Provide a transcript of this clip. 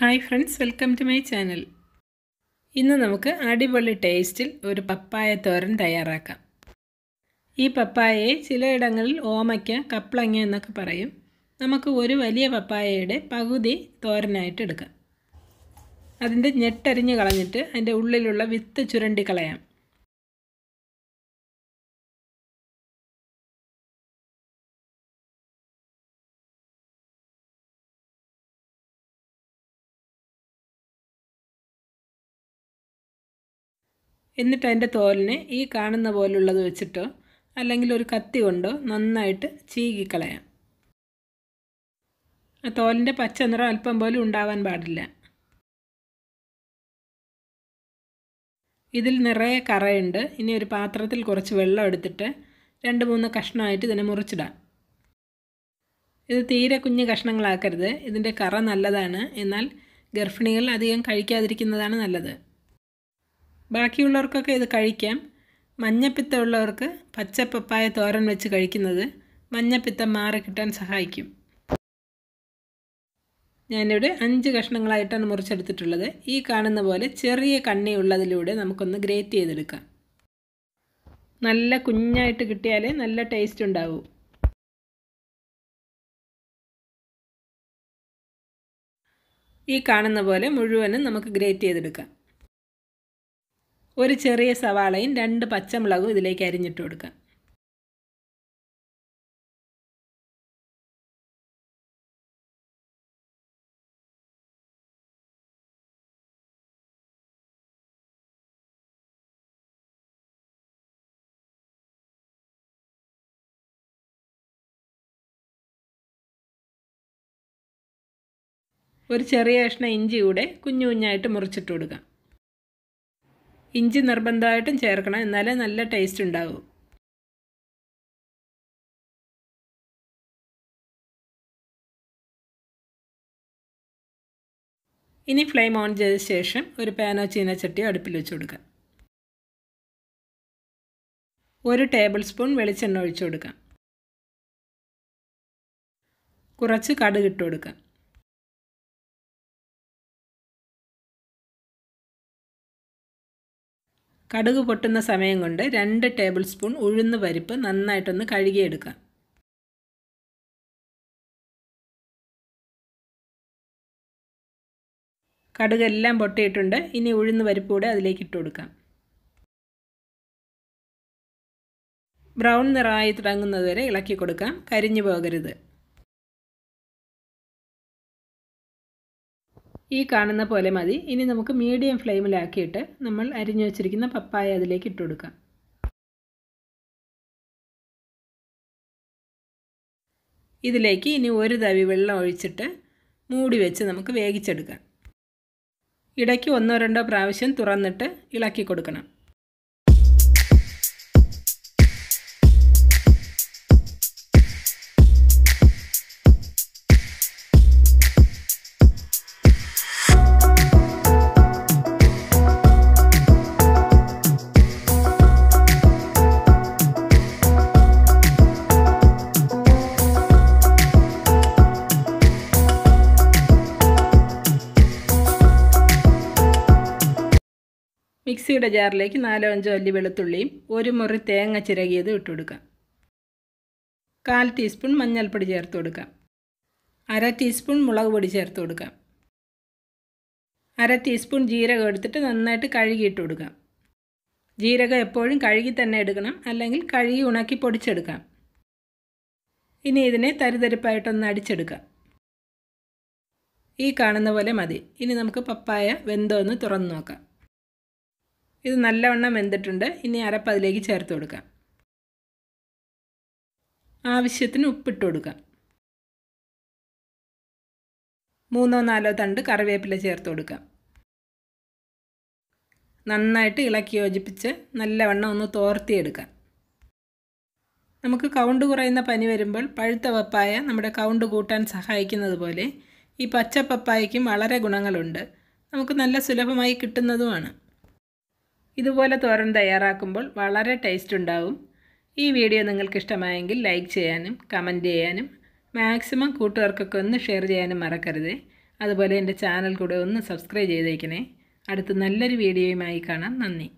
Hi friends welcome to my channel ഇന്ന് നമുക്ക് അടിപൊളി ടേസ്റ്റിൽ ഒരു പപ്പായ തോരൻ തയ്യാറാക്കാം. ഈ പപ്പായയെ ചിലയിടങ്ങളിൽ ഓമയ്ക്ക കപ്ലങ്ങ എന്നൊക്കെ പറയും. നമുക്ക് ഒരു വലിയ പപ്പായയുടെ പകുതി തോരനായിട്ട് എടുക്കാം. അതിന്റെ ഞെട്ടരിഞ്ഞ് കളഞ്ഞിട്ട് അതിന്റെ ഉള്ളിലുള്ള വിത്ത് ചുരണ്ടി കളയാം. എന്നിട്ട് അതിന്റെ തോലിനെ ഈ കാണുന്ന പോലുള്ളത് വെച്ചിട്ടോ അല്ലെങ്കിൽ ഒരു കത്തി കൊണ്ടോ നന്നായിട്ട് ചീകിക്കളയാം ആ തോലിന്റെ പച്ച നിറം അല്പം പോലും ഉണ്ടാവാൻ പാടില്ല. ഇതിൽ നിറയെ കറയുണ്ട്. ഇനി ഒരു പാത്രത്തിൽ കുറച്ച് വെള്ളം എടുത്തിട്ട് രണ്ട് മൂന്ന് കഷ്ണമായിട്ട് ഇതിനെ മുറിച്ചിടാം. ഇത് തീരെ കുഞ്ഞു കഷ്ണങ്ങളാക്കരുത്. ഇതിന്റെ കറ നല്ലതാണ്. എന്നാൽ ഗർഭിണികൾ അധികം കഴിക്കാതിരിക്കുന്നതാണ് നല്ലത്. ബാക്കിയുള്ളവർക്കൊക്കെ ഇത് കഴിക്കാം. മഞ്ഞപ്പിത്തമുള്ളവർക്ക് പച്ചപ്പപ്പായ തോരൻ വെച്ച് കഴിക്കുന്നത് മഞ്ഞപ്പിത്തം മാറി കിട്ടാൻ സഹായിക്കും. ഞാനിവിടെ അഞ്ച് കഷ്ണങ്ങളായിട്ടാണ് മുറിച്ചെടുത്തിട്ടുള്ളത്. ഈ കാണുന്ന പോലെ ചെറിയ കണ്ണി ഉള്ളതിലൂടെ നമുക്കൊന്ന് ഗ്രേറ്റ് ചെയ്തെടുക്കാം. നല്ല കുഞ്ഞായിട്ട് കിട്ടിയാലേ നല്ല ടേസ്റ്റ് ഉണ്ടാവൂ. ഈ കാണുന്ന പോലെ മുഴുവനും നമുക്ക് ഗ്രേറ്റ് ചെയ്തെടുക്കാം. ഒരു ചെറിയ സവാളയും രണ്ട് പച്ചമുളകും ഇതിലേക്ക് അരിഞ്ഞിട്ട് കൊടുക്കാം. ഒരു ചെറിയ കഷ്ണം ഇഞ്ചി കൂടെ കുഞ്ഞു കുഞ്ഞായിട്ട് മുറിച്ചിട്ട് കൊടുക്കാം. ഇഞ്ചി നിർബന്ധമായിട്ടും ചേർക്കണം എന്നാലേ നല്ല ടേസ്റ്റ് ഉണ്ടാവും. ഇനി ഫ്ലെയിം ഓൺ ചെയ്ത ശേഷം ഒരു പാനോ ചീനച്ചട്ടിയോ അടുപ്പിൽ വെച്ച് കൊടുക്കാം. ഒരു ടേബിൾ സ്പൂൺ വെളിച്ചെണ്ണ ഒഴിച്ചു കൊടുക്കാം. കുറച്ച് കടുക് ഇട്ട് കൊടുക്കാം. കടുക് പൊട്ടുന്ന സമയം കൊണ്ട് രണ്ട് ടേബിൾ സ്പൂൺ ഉഴുന്ന് പരിപ്പ് നന്നായിട്ടൊന്ന് കഴുകിയെടുക്കാം. കടുകെല്ലാം പൊട്ടിയിട്ടുണ്ട്. ഇനി ഉഴുന്ന് പരിപ്പ് കൂടെ അതിലേക്ക് ഇട്ട് കൊടുക്കാം. ബ്രൗൺ നിറമായി തുടങ്ങുന്നത് വരെ ഇളക്കി കൊടുക്കാം. കരിഞ്ഞു പോകരുത്. ഈ കാണുന്ന പോലെ മതി. ഇനി നമുക്ക് മീഡിയം ഫ്ലെയിമിലാക്കിയിട്ട് നമ്മൾ അരിഞ്ഞു വച്ചിരിക്കുന്ന പപ്പായ അതിലേക്ക് ഇട്ട് കൊടുക്കാം. ഇതിലേക്ക് ഇനി ഒരു തവി വെള്ളം ഒഴിച്ചിട്ട് മൂടി വെച്ച് നമുക്ക് വേവിച്ചെടുക്കാം. ഇടയ്ക്ക് ഒന്നോ രണ്ടോ പ്രാവശ്യം തുറന്നിട്ട് ഇളക്കി കൊടുക്കണം. മിക്സിയുടെ ജാറിലേക്ക് നാലോ അഞ്ചോ അല്ലി വെളുത്തുള്ളിയും ഒരു മുറി തേങ്ങ ചിരകിയത് ഇട്ട് കൊടുക്കാം കാൽ ടീസ്പൂൺ മഞ്ഞൾപ്പൊടി ചേർത്ത് കൊടുക്കാം. അര ടീസ്പൂൺ മുളക് പൊടി ചേർത്ത് കൊടുക്കാം. അര ടീസ്പൂൺ ജീരകം എടുത്തിട്ട് നന്നായിട്ട് കഴുകിയിട്ട് കൊടുക്കാം. ജീരകം എപ്പോഴും കഴുകി തന്നെ എടുക്കണം അല്ലെങ്കിൽ കഴുകി ഉണക്കി പൊടിച്ചെടുക്കാം. ഇനി ഇതിനെ തരിതരിപ്പായിട്ടൊന്ന് അടിച്ചെടുക്കാം. ഈ കാണുന്ന പോലെ മതി. ഇനി നമുക്ക് പപ്പായ വെന്തോന്ന് തുറന്നു നോക്കാം. ഇത് നല്ലവണ്ണം വെന്തിട്ടുണ്ട്. ഇനി അരപ്പ് അതിലേക്ക് ചേർത്ത് കൊടുക്കാം. ആവശ്യത്തിന് ഉപ്പിട്ട് കൊടുക്കാം. മൂന്നോ നാലോ തണ്ട് കറിവേപ്പില ചേർത്ത് കൊടുക്കാം. നന്നായിട്ട് ഇളക്കി യോജിപ്പിച്ച് നല്ലവണ്ണം ഒന്ന് തോർത്തിയെടുക്കാം. നമുക്ക് കൗണ്ട് കുറയുന്ന പനി വരുമ്പോൾ പഴുത്ത പപ്പായ നമ്മുടെ കൗണ്ട് കൂട്ടാൻ സഹായിക്കുന്നത് പോലെ ഈ പച്ച പപ്പായയ്ക്കും വളരെ ഗുണങ്ങളുണ്ട്. നമുക്ക് നല്ല സുലഭമായി കിട്ടുന്നതുമാണ്. ഇതുപോലെ തോരൻ തയ്യാറാക്കുമ്പോൾ വളരെ ടേസ്റ്റ് ഉണ്ടാവും. ഈ വീഡിയോ നിങ്ങൾക്ക് ഇഷ്ടമായെങ്കിൽ ലൈക്ക് ചെയ്യാനും കമന്റ് ചെയ്യാനും മാക്സിമം കൂട്ടുകാർക്കൊക്കെ ഒന്ന് ഷെയർ ചെയ്യാനും മറക്കരുത്. അതുപോലെ എന്റെ ചാനൽ കൂടെ ഒന്ന് സബ്സ്ക്രൈബ് ചെയ്തേക്കണേ. അടുത്ത് നല്ലൊരു വീഡിയോയുമായി കാണാം. നന്ദി.